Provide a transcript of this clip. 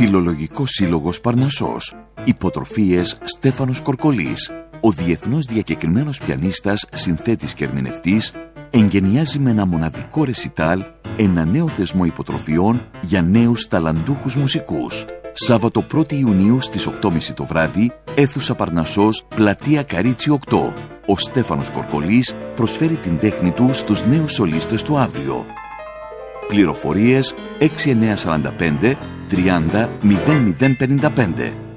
Φιλολογικός Σύλλογος Παρνασσός. Υποτροφίες Στέφανος Κορκολής. Ο διεθνώς διακεκριμένος πιανίστας, συνθέτης και ερμηνευτής, εγγενιάζει με ένα μοναδικό ρεσιτάλ ένα νέο θεσμό υποτροφιών για νέους ταλαντούχους μουσικούς. Σάββατο 1η Ιουνίου στις 8.30 το βράδυ, αίθουσα Παρνασσός, πλατεία Καρίτσι 8. Ο Στέφανος Κορκολής προσφέρει την τέχνη του στους νέους σολίστες του αύριο. Πληροφορίες 6945 30 0055